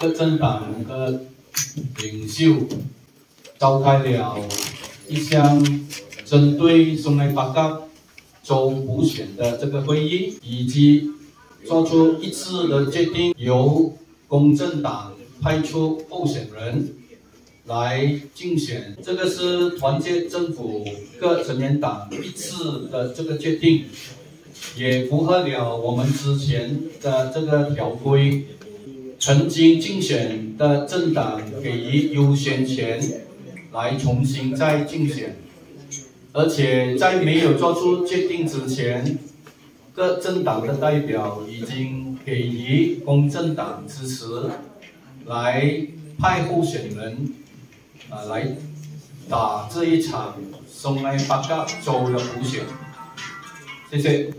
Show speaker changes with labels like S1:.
S1: 各政党的领袖召开了一项针对松来八角州补选的这个会议，以及做出一致的决定，由公正党派出候选人来竞选。这个是团结政府各成员党一致的这个决定，也符合了我们之前的这个条规。曾经竞选的政党给予优先权，来重新再竞选，而且在没有做出决定之前，各政党的代表已经给予公正党支持，来派候选人啊来打这一场松来八角州的补选。谢谢。